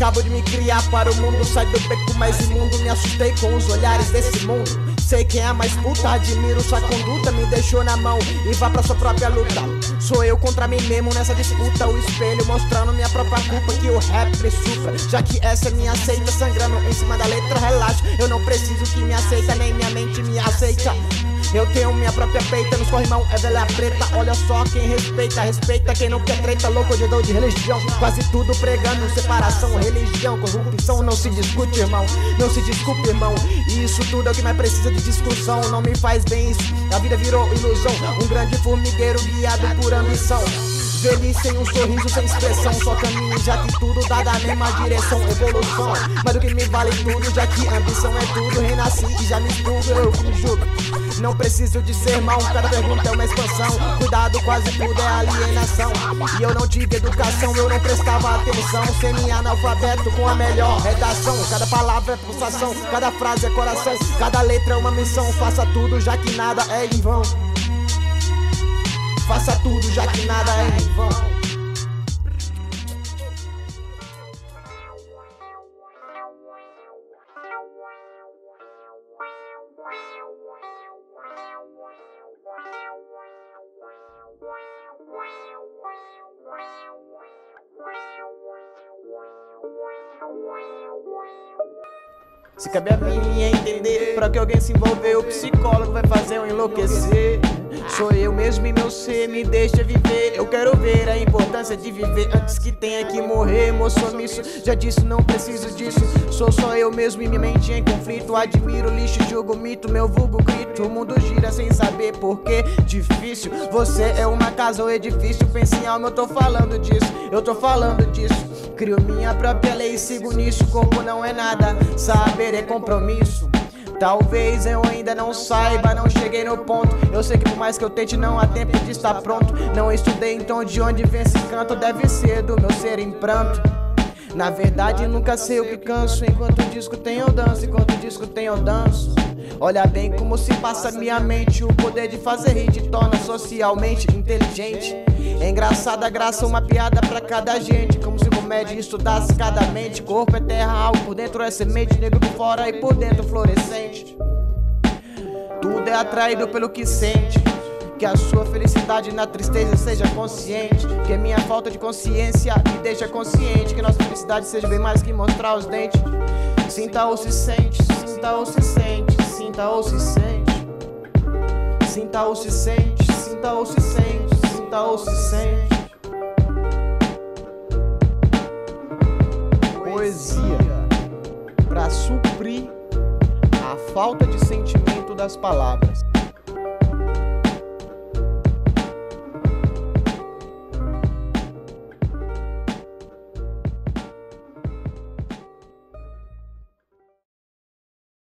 Acabo de me criar para o mundo, sai do beco mais imundo. Me assustei com os olhares desse mundo. Sei quem é mais puta, admiro sua conduta. Me deixou na mão e vá pra sua própria luta. Sou eu contra mim mesmo nessa disputa. O espelho mostrando minha própria culpa. Que o rap me supra. Já que essa é minha seita, sangrando em cima da letra. Relaxa, eu não preciso que me aceita, nem minha mente me aceita. Eu tenho minha própria peita, nos corrimão é velha preta. Olha só quem respeita, respeita quem não quer treta. Louco de dor de religião, quase tudo pregando separação, religião, corrupção. Não se discute, irmão, não se desculpe, irmão. Isso tudo é o que mais precisa de discussão. Não me faz bem isso, a vida virou ilusão. Um grande formigueiro guiado por ambição. Velhice sem um sorriso, sem expressão Só caminho, já que tudo dá da mesma direção Evolução, mas do que me vale tudo Já que ambição é tudo, renasci e já me estudo Eu me julgo, não preciso de sermão Cada pergunta é uma expansão. Cuidado, quase tudo é alienação. E eu não tive educação, eu não prestava atenção. Semi-analfabeto com a melhor redação. Cada palavra é pulsação, cada frase é coração. Cada letra é uma missão, faça tudo já que nada é em vão Faça tudo já que nada é em vão. Se cabe a mim entender Pra que alguém se envolver O psicólogo vai fazer eu enlouquecer Sou eu mesmo e meu ser me deixa viver. Eu quero ver a importância de viver Antes que tenha que morrer, moço omisso. Já disse, não preciso disso. Sou só eu mesmo e minha mente em conflito. Admiro lixo, julgo mito, meu vulgo grito. O mundo gira sem saber porquê Difícil, você é uma casa ou edifício. Pense em alma, eu tô falando disso. Eu tô falando disso. Crio minha própria lei e sigo nisso. Corpo não é nada, saber é compromisso. Talvez eu ainda não saiba, não cheguei no ponto. Eu sei que por mais que eu tente, não há tempo de estar pronto. Não estudei, então de onde vem esse canto? Deve ser do meu ser em pranto. Na verdade, nunca sei o que canso. Enquanto o disco tem, eu danço. Enquanto o disco tem, eu danço. Olha bem como se passa minha mente. O poder de fazer rir te torna socialmente inteligente. É engraçada a graça, uma piada pra cada gente. Como se comédia estudasse cada mente. Corpo é terra, algo por dentro é semente. Negro por fora e por dentro florescente. Tudo é atraído pelo que sente. Que a sua felicidade na tristeza seja consciente. Que minha falta de consciência me deixa consciente. Que nossa felicidade seja bem mais que mostrar os dentes. Sinta ou se sente, sinta ou se sente, sinta ou se sente. Sinta ou se sente, sinta ou se sente sinta ou se sente. Poesia para suprir a falta de sentimento das palavras.